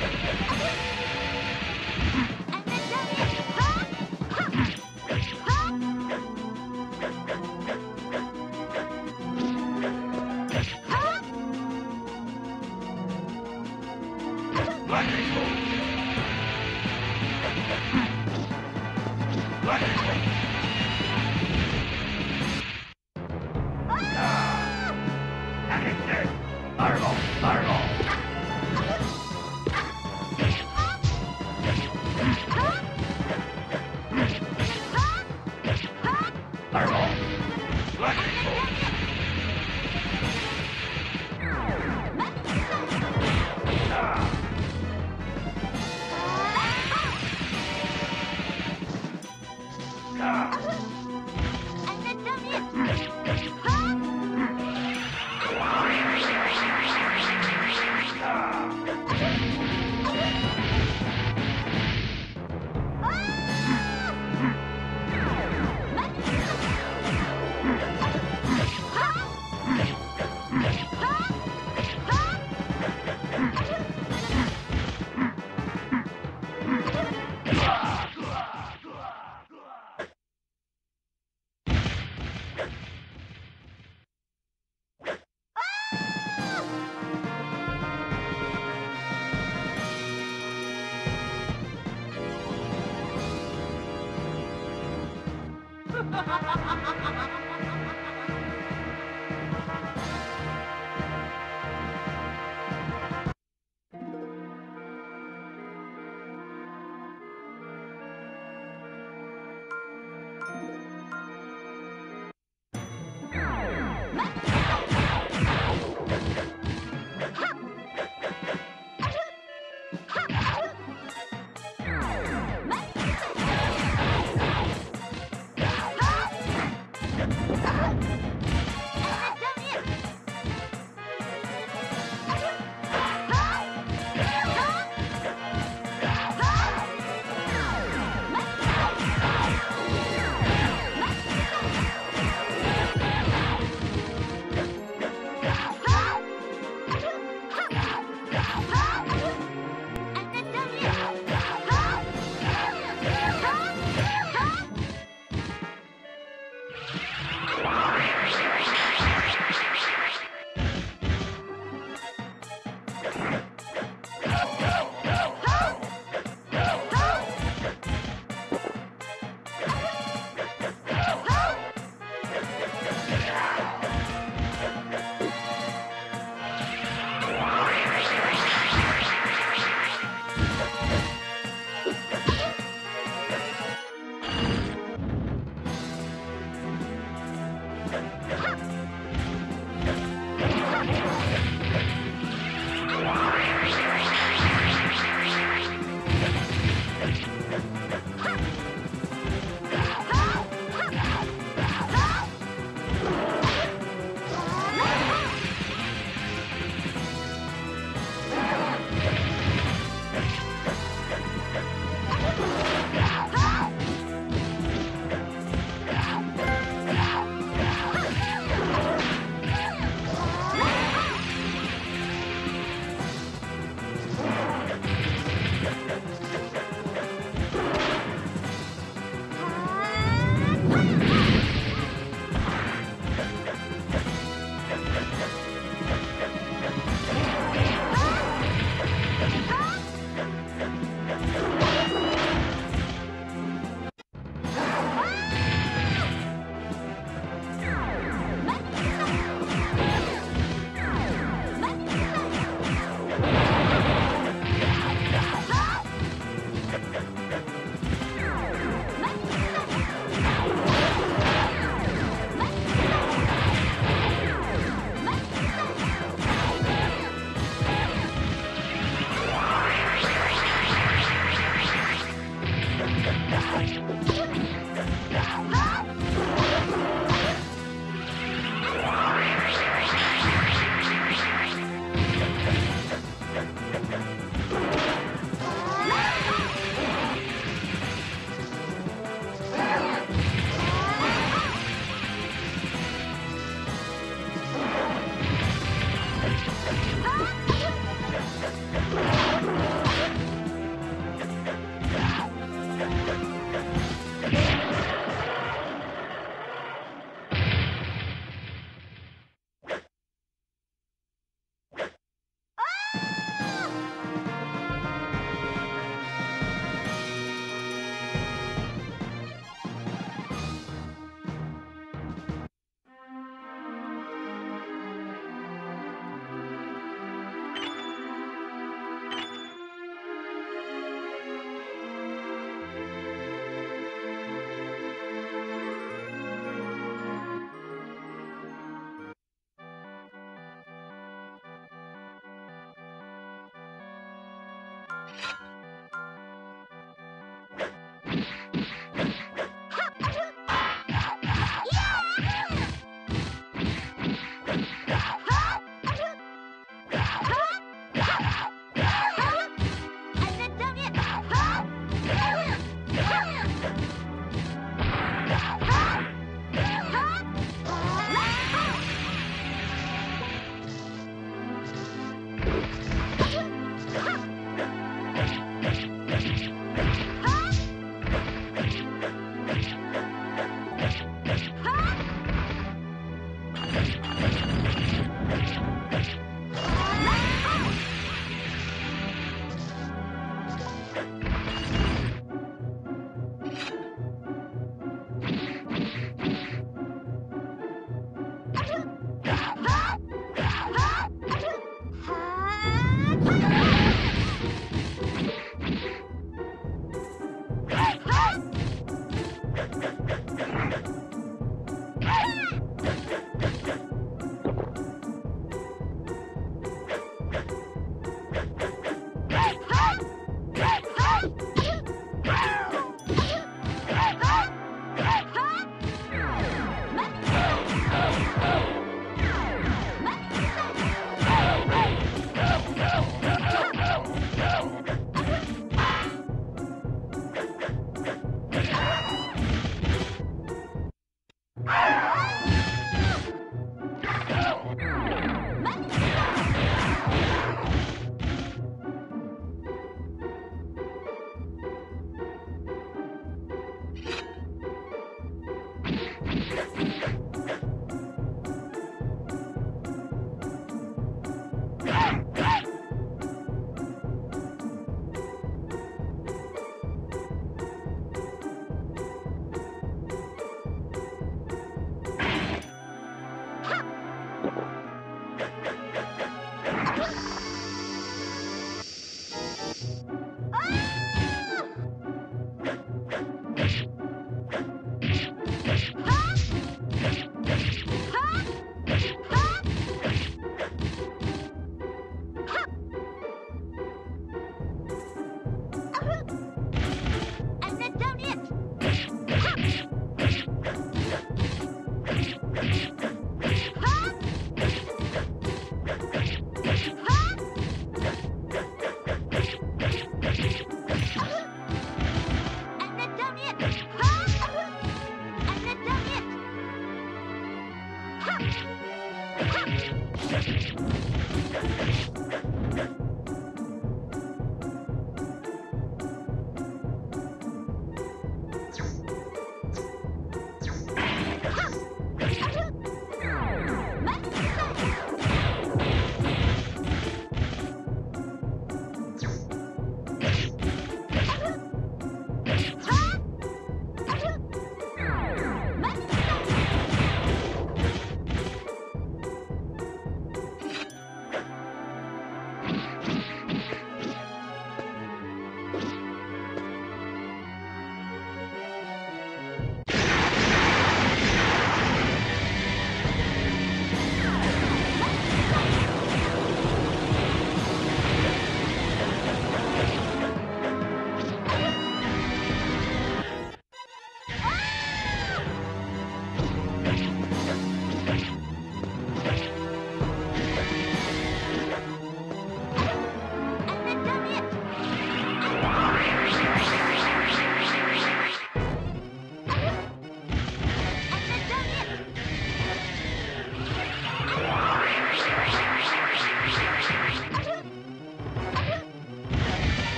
Ah!